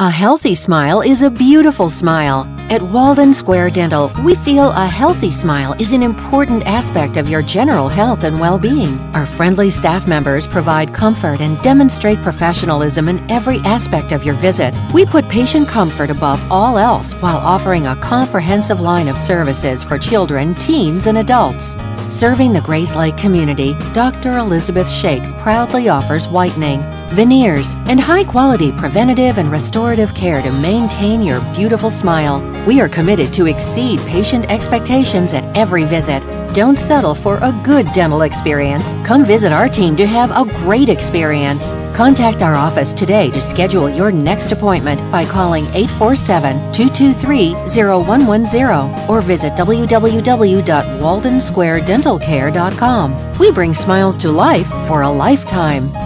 A healthy smile is a beautiful smile. At Walden Square Dental, we feel a healthy smile is an important aspect of your general health and well being. Our friendly staff members provide comfort and demonstrate professionalism in every aspect of your visit. We put patient comfort above all else while offering a comprehensive line of services for children, teens, and adults. Serving the Grayslake community, Dr. Elizabeth Schaik proudly offers whitening, veneers, and high quality preventative and restorative care to maintain your beautiful smile. We are committed to exceed patient expectations at every visit. Don't settle for a good dental experience. Come visit our team to have a great experience. Contact our office today to schedule your next appointment by calling 847 223 0110 or visit www.waldensquaredentalcare.com. We bring smiles to life for a lifetime.